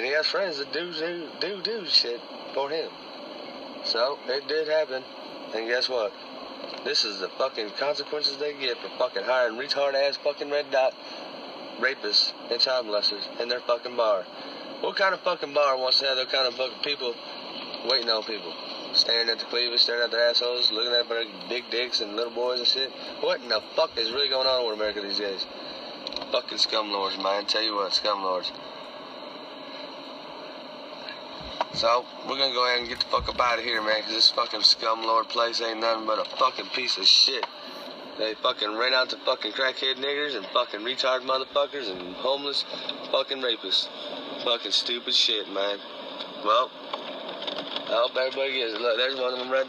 And he has friends that do do do, do shit for him. So it did happen. And guess what? This is the fucking consequences they get for fucking hiring retard ass fucking red dot rapists and child molesters in their fucking bar. What kind of fucking bar wants to have their kind of fucking people waiting on people? Staring at the cleavage, staring at their assholes, looking at their big dicks and little boys and shit. What in the fuck is really going on with America these days? Fucking scum lords, man. Tell you what, scumlords. So, we're gonna go ahead and get the fuck up out of here, man, because this fucking scumlord place ain't nothing but a fucking piece of shit. They fucking rent out to fucking crackhead niggers and fucking retard motherfuckers and homeless fucking rapists. Fucking stupid shit, man. Well, I hope everybody gets. Look, there's one of them right there.